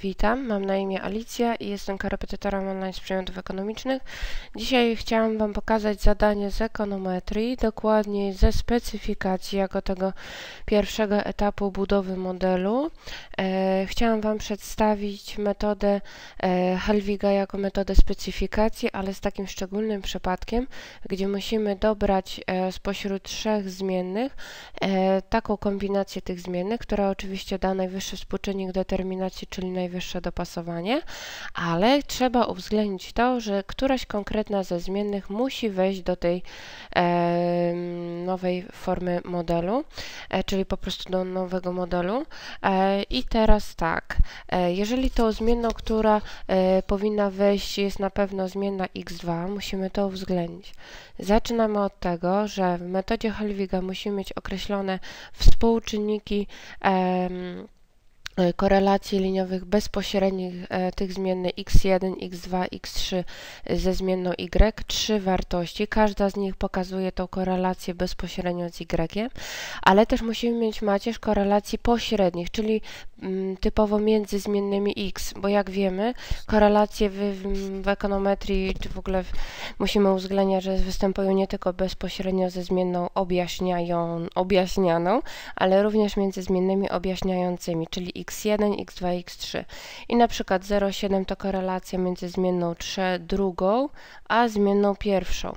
Witam, mam na imię Alicja i jestem korepetytorem online z przedmiotów ekonomicznych. Dzisiaj chciałam Wam pokazać zadanie z ekonometrii, dokładniej ze specyfikacji jako tego pierwszego etapu budowy modelu. E, chciałam Wam przedstawić metodę e, Helwiga jako metodę specyfikacji, ale z takim szczególnym przypadkiem, gdzie musimy dobrać e, spośród trzech zmiennych e, taką kombinację tych zmiennych, która oczywiście da najwyższy współczynnik determinacji, czyli najwyższy najwyższe dopasowanie, ale trzeba uwzględnić to, że któraś konkretna ze zmiennych musi wejść do tej e, nowej formy modelu, e, czyli po prostu do nowego modelu. E, I teraz tak, e, jeżeli tą zmienną, która e, powinna wejść jest na pewno zmienna x2, musimy to uwzględnić. Zaczynamy od tego, że w metodzie Helwiga musimy mieć określone współczynniki korelacji liniowych bezpośrednich e, tych zmiennych x1, x2, x3 ze zmienną y, trzy wartości. Każda z nich pokazuje tą korelację bezpośrednią z y, ale też musimy mieć macierz korelacji pośrednich, czyli mm, typowo między zmiennymi x, bo jak wiemy, korelacje w, w ekonometrii, czy w ogóle w, musimy uwzględniać, że występują nie tylko bezpośrednio ze zmienną objaśnianą, ale również między zmiennymi objaśniającymi, czyli x1, x2, x3. I na przykład 0,7 to korelacja między zmienną 3 drugą, a zmienną pierwszą.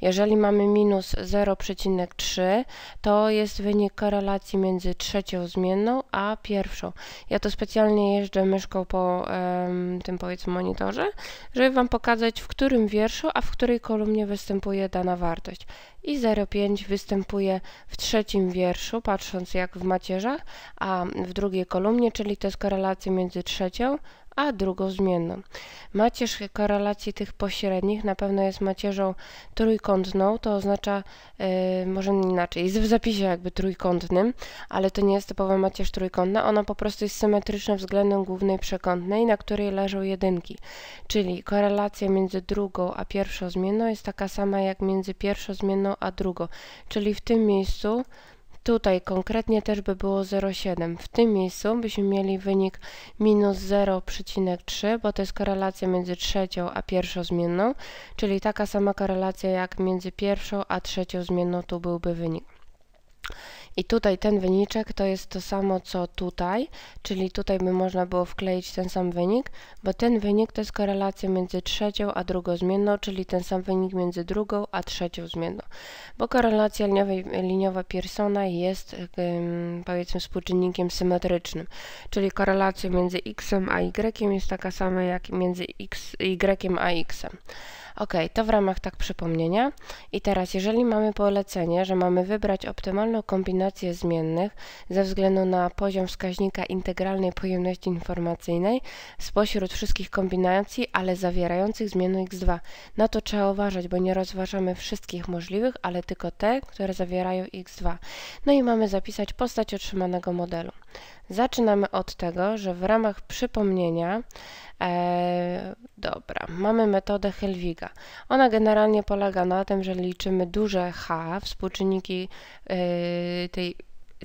Jeżeli mamy minus 0,3, to jest wynik korelacji między trzecią zmienną, a pierwszą. Ja to specjalnie jeżdżę myszką po um, tym powiedzmy monitorze, żeby Wam pokazać w którym wierszu, a w której kolumnie występuje dana wartość i 0,5 występuje w trzecim wierszu, patrząc jak w macierzach, a w drugiej kolumnie, czyli to jest korelacja między trzecią a drugą zmienną. Macierz korelacji tych pośrednich na pewno jest macierzą trójkątną, to oznacza, yy, może inaczej, jest w zapisie jakby trójkątnym, ale to nie jest typowa macierz trójkątna, ona po prostu jest symetryczna względem głównej przekątnej, na której leżą jedynki, czyli korelacja między drugą a pierwszą zmienną jest taka sama jak między pierwszą zmienną a drugą, czyli w tym miejscu Tutaj konkretnie też by było 0,7. W tym miejscu byśmy mieli wynik minus 0,3, bo to jest korelacja między trzecią a pierwszą zmienną, czyli taka sama korelacja jak między pierwszą a trzecią zmienną tu byłby wynik. I tutaj ten wyniczek to jest to samo co tutaj, czyli tutaj by można było wkleić ten sam wynik, bo ten wynik to jest korelacja między trzecią a drugą zmienną, czyli ten sam wynik między drugą a trzecią zmienną. Bo korelacja liniowa Pearsona jest powiedzmy współczynnikiem symetrycznym, czyli korelacja między x a y jest taka sama jak między x, y a x. Ok, to w ramach tak przypomnienia. I teraz, jeżeli mamy polecenie, że mamy wybrać optymalną kombinację zmiennych ze względu na poziom wskaźnika integralnej pojemności informacyjnej spośród wszystkich kombinacji, ale zawierających zmienną x2, na to trzeba uważać, bo nie rozważamy wszystkich możliwych, ale tylko te, które zawierają x2. No i mamy zapisać postać otrzymanego modelu. Zaczynamy od tego, że w ramach przypomnienia e, mamy metodę Helwiga. Ona generalnie polega na tym, że liczymy duże H, współczynniki e, tej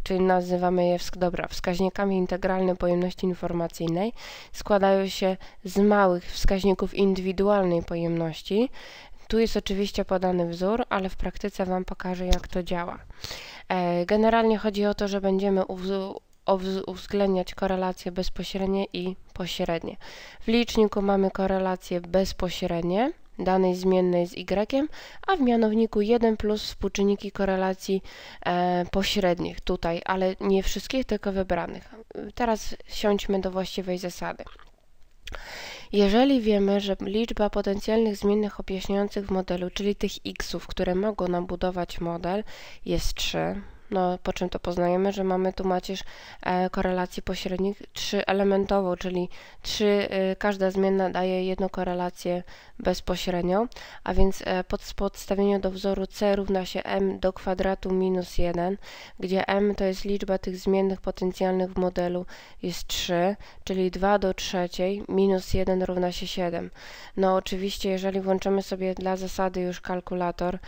czyli nazywamy je dobra, wskaźnikami integralnej pojemności informacyjnej, składają się z małych wskaźników indywidualnej pojemności. Tu jest oczywiście podany wzór, ale w praktyce Wam pokażę, jak to działa. E, generalnie chodzi o to, że będziemy uwzględniać korelacje bezpośrednie i pośrednie. W liczniku mamy korelacje bezpośrednie danej zmiennej z y, a w mianowniku 1 plus współczynniki korelacji e, pośrednich tutaj, ale nie wszystkich, tylko wybranych. Teraz siądźmy do właściwej zasady. Jeżeli wiemy, że liczba potencjalnych zmiennych objaśniających w modelu, czyli tych xów, które mogą nam budować model, jest 3, no, po czym to poznajemy, że mamy tu macierz e, korelacji pośrednich trzyelementową, czyli trzy, e, każda zmienna daje jedną korelację bezpośrednią, a więc e, pod podstawieniu do wzoru c równa się m do kwadratu minus 1, gdzie m to jest liczba tych zmiennych potencjalnych w modelu jest 3, czyli 2 do trzeciej minus 1 równa się 7. No oczywiście, jeżeli włączymy sobie dla zasady już kalkulator,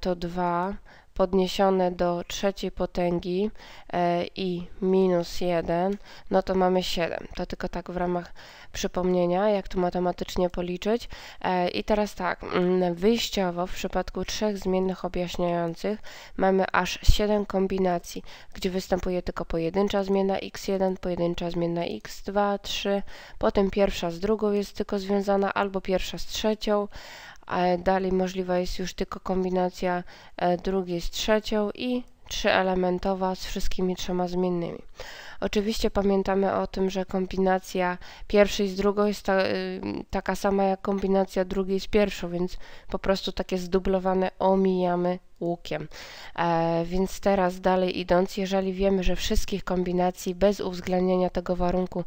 to 2 podniesione do trzeciej potęgi e, i minus 1, no to mamy 7. To tylko tak w ramach przypomnienia, jak tu matematycznie policzyć. E, I teraz tak, mm, wyjściowo w przypadku trzech zmiennych objaśniających mamy aż 7 kombinacji, gdzie występuje tylko pojedyncza zmienna x1, pojedyncza zmienna x2, 3, potem pierwsza z drugą jest tylko związana, albo pierwsza z trzecią, dalej możliwa jest już tylko kombinacja e, drugiej z trzecią i trzyelementowa z wszystkimi trzema zmiennymi. Oczywiście pamiętamy o tym, że kombinacja pierwszej z drugą jest ta, y, taka sama jak kombinacja drugiej z pierwszą, więc po prostu takie zdublowane omijamy łukiem. E, więc teraz dalej idąc, jeżeli wiemy, że wszystkich kombinacji bez uwzględnienia tego warunku,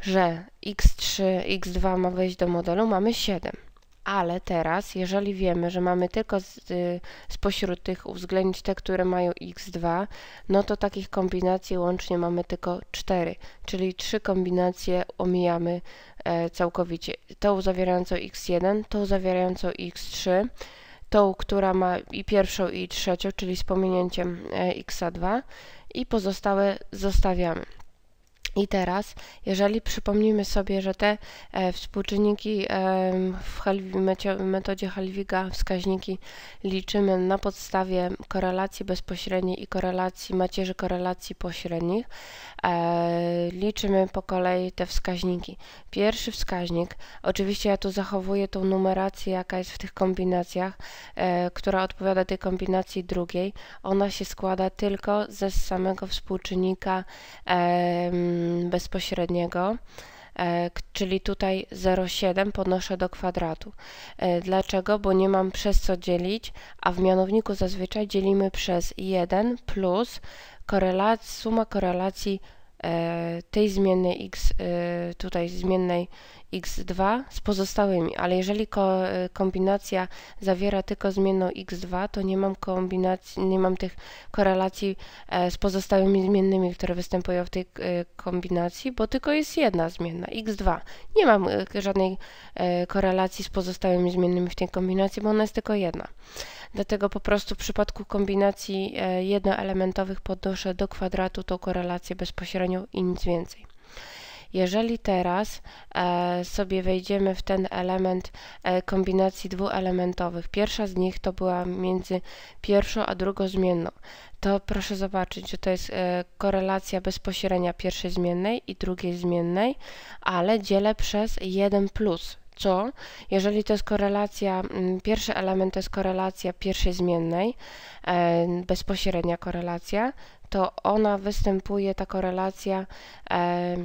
że x3, x2 ma wejść do modelu, mamy 7 ale teraz, jeżeli wiemy, że mamy tylko z, y, spośród tych uwzględnić te, które mają x2, no to takich kombinacji łącznie mamy tylko 4, czyli 3 kombinacje omijamy e, całkowicie. Tą zawierającą x1, tą zawierającą x3, tą, która ma i pierwszą i trzecią, czyli z pominięciem e, x2 i pozostałe zostawiamy. I teraz, jeżeli przypomnimy sobie, że te e, współczynniki e, w metodzie Halwiga, wskaźniki liczymy na podstawie korelacji bezpośredniej i korelacji macierzy korelacji pośrednich, e, liczymy po kolei te wskaźniki. Pierwszy wskaźnik, oczywiście ja tu zachowuję tą numerację, jaka jest w tych kombinacjach, e, która odpowiada tej kombinacji drugiej. Ona się składa tylko ze samego współczynnika e, bezpośredniego, e, czyli tutaj 0,7 podnoszę do kwadratu. E, dlaczego? Bo nie mam przez co dzielić, a w mianowniku zazwyczaj dzielimy przez 1 plus korelac suma korelacji e, tej zmiennej x, tutaj zmiennej x2 z pozostałymi, ale jeżeli ko kombinacja zawiera tylko zmienną x2, to nie mam kombinacji, nie mam tych korelacji e, z pozostałymi zmiennymi, które występują w tej e, kombinacji, bo tylko jest jedna zmienna, x2. Nie mam e, żadnej e, korelacji z pozostałymi zmiennymi w tej kombinacji, bo ona jest tylko jedna. Dlatego po prostu w przypadku kombinacji e, jednoelementowych podnoszę do kwadratu tą korelację bezpośrednią i nic więcej. Jeżeli teraz e, sobie wejdziemy w ten element e, kombinacji dwuelementowych, pierwsza z nich to była między pierwszą a drugą zmienną, to proszę zobaczyć, że to jest e, korelacja bezpośrednia pierwszej zmiennej i drugiej zmiennej, ale dzielę przez 1 plus co, jeżeli to jest korelacja, pierwszy element to jest korelacja pierwszej zmiennej, e, bezpośrednia korelacja, to ona występuje, ta korelacja e,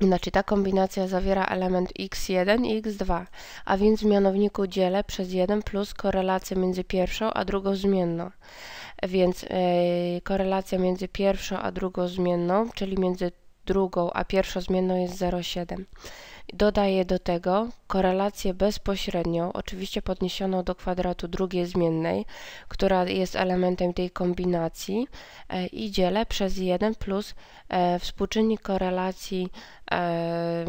znaczy ta kombinacja zawiera element x1 i x2, a więc w mianowniku dzielę przez 1 plus korelację między pierwszą a drugą zmienną. Więc yy, korelacja między pierwszą a drugą zmienną, czyli między drugą a pierwszą zmienną jest 0,7. Dodaję do tego korelację bezpośrednią, oczywiście podniesioną do kwadratu drugiej zmiennej, która jest elementem tej kombinacji e, i dzielę przez 1 plus e, współczynnik korelacji e,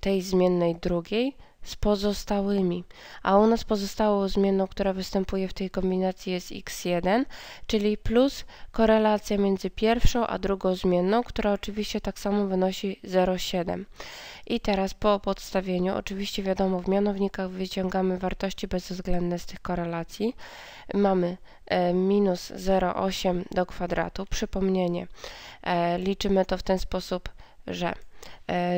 tej zmiennej drugiej z pozostałymi, a u nas pozostałą zmienną, która występuje w tej kombinacji jest x1, czyli plus korelacja między pierwszą a drugą zmienną, która oczywiście tak samo wynosi 0,7. I teraz po podstawieniu, oczywiście wiadomo, w mianownikach wyciągamy wartości bezwzględne z tych korelacji. Mamy e, minus 0,8 do kwadratu. Przypomnienie, e, liczymy to w ten sposób, że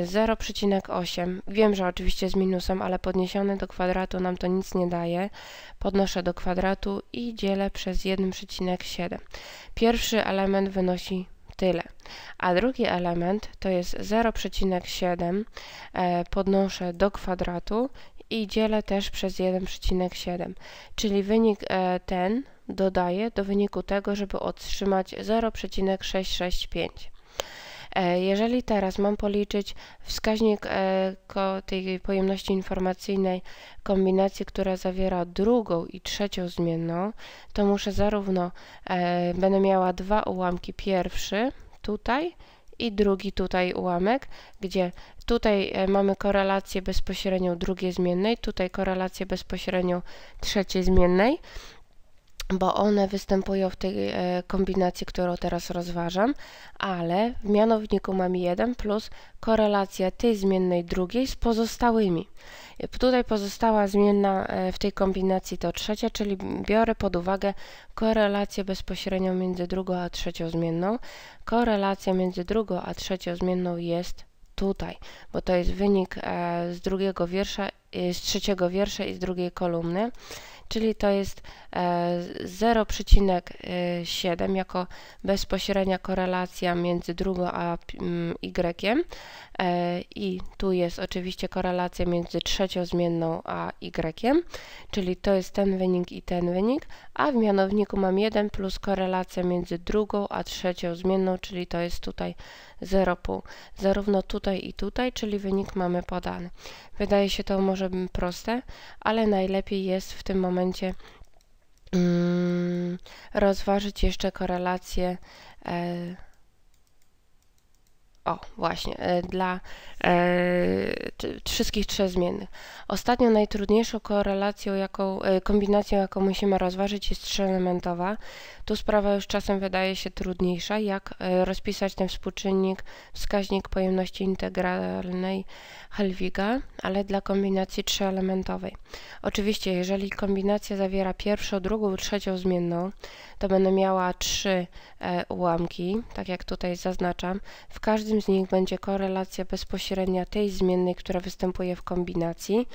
0,8. E, Wiem, że oczywiście z minusem, ale podniesione do kwadratu nam to nic nie daje. Podnoszę do kwadratu i dzielę przez 1,7. Pierwszy element wynosi tyle. A drugi element to jest 0,7 e, podnoszę do kwadratu i dzielę też przez 1,7. Czyli wynik e, ten dodaję do wyniku tego, żeby otrzymać 0,665. E, jeżeli teraz mam policzyć wskaźnik e, tej pojemności informacyjnej kombinacji, która zawiera drugą i trzecią zmienną, to muszę zarówno, e, będę miała dwa ułamki, pierwszy tutaj i drugi tutaj ułamek, gdzie tutaj mamy korelację bezpośrednią drugiej zmiennej, tutaj korelację bezpośrednią trzeciej zmiennej bo one występują w tej e, kombinacji, którą teraz rozważam, ale w mianowniku mam 1 plus korelacja tej zmiennej drugiej z pozostałymi. Tutaj pozostała zmienna e, w tej kombinacji to trzecia, czyli biorę pod uwagę korelację bezpośrednią między drugą a trzecią zmienną. Korelacja między drugą a trzecią zmienną jest tutaj, bo to jest wynik e, z drugiego wiersza, z trzeciego wiersza i z drugiej kolumny czyli to jest 0,7 e, jako bezpośrednia korelacja między drugą a y e, i tu jest oczywiście korelacja między trzecią zmienną a y, czyli to jest ten wynik i ten wynik, a w mianowniku mam 1 plus korelacja między drugą a trzecią zmienną, czyli to jest tutaj 0,5. Zarówno tutaj i tutaj, czyli wynik mamy podany. Wydaje się to może proste, ale najlepiej jest w tym momencie mm, rozważyć jeszcze korelację e, o, właśnie, e, dla e, wszystkich trzech zmiennych. Ostatnio najtrudniejszą korelacją, jaką, e, kombinacją, jaką musimy rozważyć jest trzyelementowa. Tu sprawa już czasem wydaje się trudniejsza, jak e, rozpisać ten współczynnik, wskaźnik pojemności integralnej Helwiga, ale dla kombinacji trzyelementowej. Oczywiście, jeżeli kombinacja zawiera pierwszą, drugą, trzecią zmienną, to będę miała trzy e, ułamki, tak jak tutaj zaznaczam. W każdym z nich będzie korelacja bezpośrednia tej zmiennej, która występuje w kombinacji.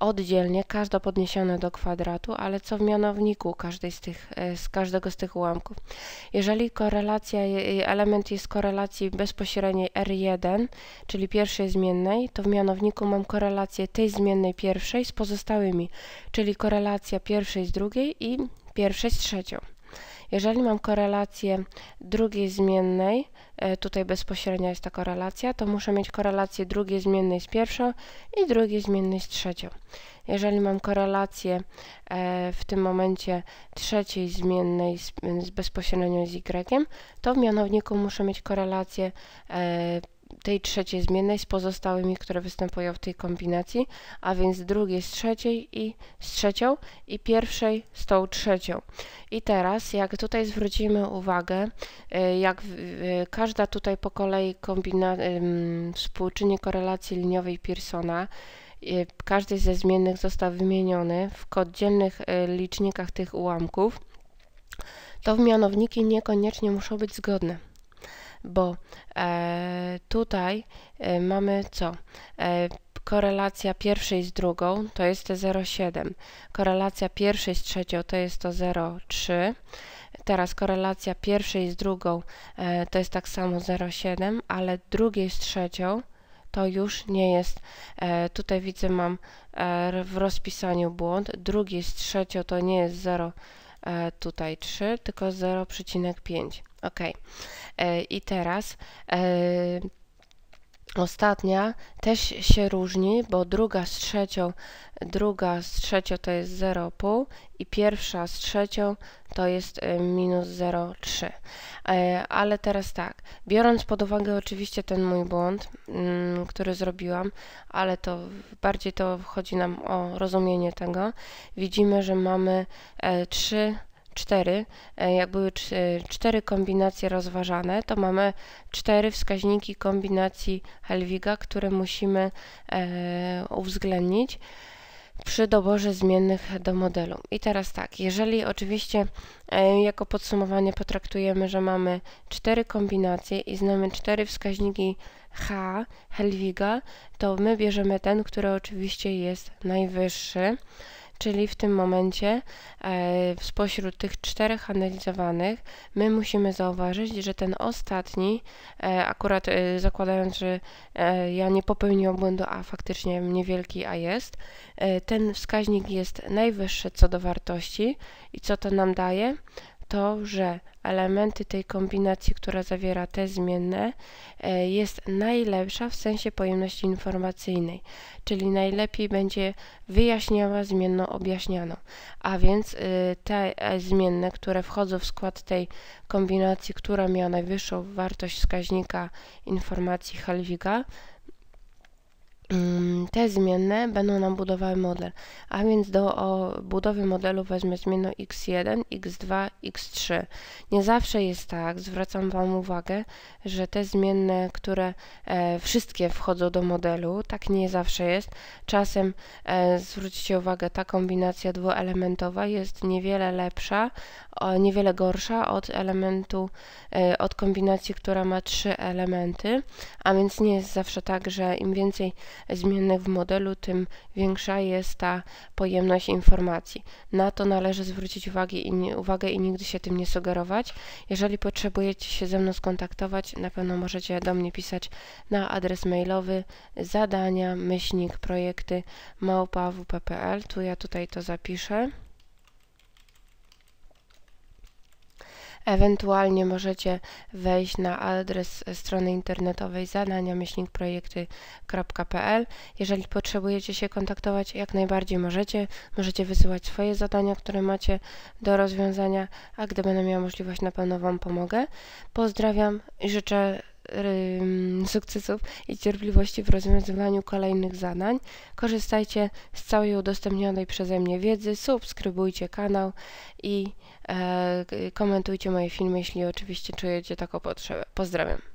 Oddzielnie, każda podniesiona do kwadratu, ale co w mianowniku każdej z, tych, e, z każdego z tych ułamków. Jeżeli korelacja, element jest korelacji bezpośredniej R1, czyli pierwszej zmiennej, to w mianowniku mam korelację tej zmiennej pierwszej z pozostałymi, czyli korelacja pierwszej z drugiej i pierwszej z trzecią. Jeżeli mam korelację drugiej zmiennej, e, tutaj bezpośrednia jest ta korelacja, to muszę mieć korelację drugiej zmiennej z pierwszą i drugiej zmiennej z trzecią. Jeżeli mam korelację e, w tym momencie trzeciej zmiennej z, bezpośrednio z y, to w mianowniku muszę mieć korelację e, tej trzeciej zmiennej z pozostałymi, które występują w tej kombinacji, a więc drugiej z trzeciej i z trzecią i pierwszej z tą trzecią. I teraz, jak tutaj zwrócimy uwagę, e, jak każda tutaj po kolei kombina, współczynnik korelacji liniowej Pearsona, e, każdy ze zmiennych został wymieniony w oddzielnych licznikach tych ułamków, to mianowniki niekoniecznie muszą być zgodne bo e, tutaj e, mamy co? E, korelacja pierwszej z drugą to jest to 0,7. Korelacja pierwszej z trzecią to jest to 0,3. Teraz korelacja pierwszej z drugą e, to jest tak samo 0,7, ale drugiej z trzecią to już nie jest, e, tutaj widzę mam e, w rozpisaniu błąd, drugiej z trzecią to nie jest 0, e, tutaj 3, tylko 0,5. Ok. E, I teraz e, ostatnia też się różni, bo druga z trzecią, druga z trzecią to jest 0,5 i pierwsza z trzecią to jest e, minus 0,3. Ale teraz tak, biorąc pod uwagę oczywiście ten mój błąd, mm, który zrobiłam, ale to bardziej to chodzi nam o rozumienie tego, widzimy, że mamy trzy cztery, e, jak były cztery kombinacje rozważane, to mamy cztery wskaźniki kombinacji Helwiga, które musimy e, uwzględnić przy doborze zmiennych do modelu. I teraz tak, jeżeli oczywiście e, jako podsumowanie potraktujemy, że mamy cztery kombinacje i znamy cztery wskaźniki H Helwiga, to my bierzemy ten, który oczywiście jest najwyższy czyli w tym momencie e, spośród tych czterech analizowanych my musimy zauważyć, że ten ostatni, e, akurat e, zakładając, że ja nie popełniłam błędu, a faktycznie niewielki, a jest, ten wskaźnik jest najwyższy co do wartości i co to nam daje? To, że elementy tej kombinacji, która zawiera te zmienne, e, jest najlepsza w sensie pojemności informacyjnej, czyli najlepiej będzie wyjaśniała zmienną objaśnianą. A więc y, te e, zmienne, które wchodzą w skład tej kombinacji, która miała najwyższą wartość wskaźnika informacji Helwiga, te zmienne będą nam budowały model, a więc do budowy modelu wezmę zmienną x1, x2, x3. Nie zawsze jest tak, zwracam Wam uwagę, że te zmienne, które e, wszystkie wchodzą do modelu, tak nie zawsze jest. Czasem, e, zwróćcie uwagę, ta kombinacja dwuelementowa jest niewiele lepsza, o, niewiele gorsza od elementu, e, od kombinacji, która ma trzy elementy, a więc nie jest zawsze tak, że im więcej zmiennych w modelu, tym większa jest ta pojemność informacji. Na to należy zwrócić uwagę i, nie, uwagę i nigdy się tym nie sugerować. Jeżeli potrzebujecie się ze mną skontaktować, na pewno możecie do mnie pisać na adres mailowy zadania myślnik projekty małpa.wp.pl. Tu ja tutaj to zapiszę. Ewentualnie możecie wejść na adres strony internetowej zadania-projekty.pl. Jeżeli potrzebujecie się kontaktować, jak najbardziej możecie. Możecie wysyłać swoje zadania, które macie do rozwiązania, a gdy będę miała możliwość, na pewno Wam pomogę. Pozdrawiam i życzę sukcesów i cierpliwości w rozwiązywaniu kolejnych zadań. Korzystajcie z całej udostępnionej przeze mnie wiedzy, subskrybujcie kanał i e, komentujcie moje filmy, jeśli oczywiście czujecie taką potrzebę. Pozdrawiam.